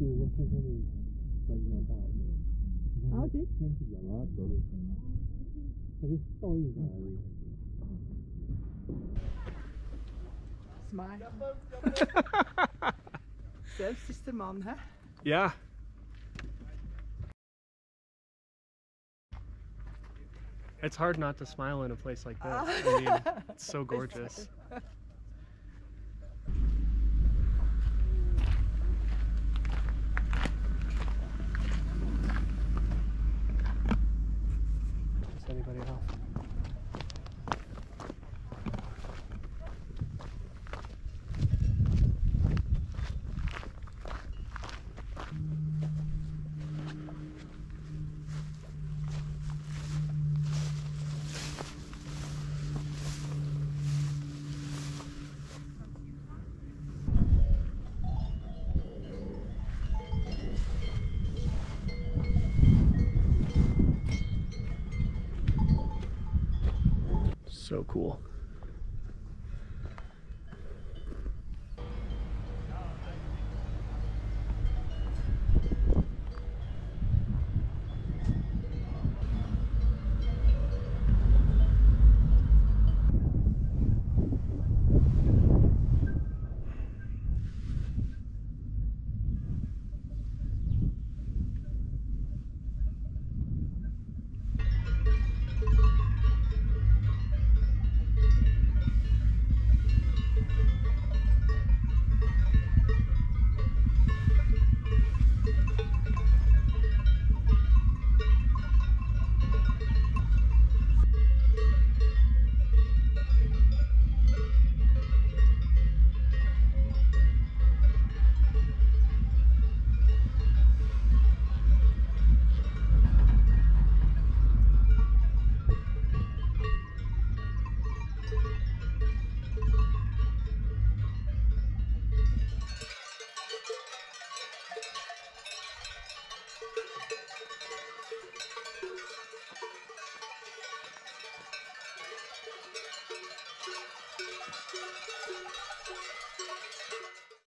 会关系比较大。你看好行天气比较啊，对对，它是倒映下来的。 Smile. Selbst ist der Mann, hä? Yeah. It's hard not to smile in a place like this. I mean, it's so gorgeous. So cool.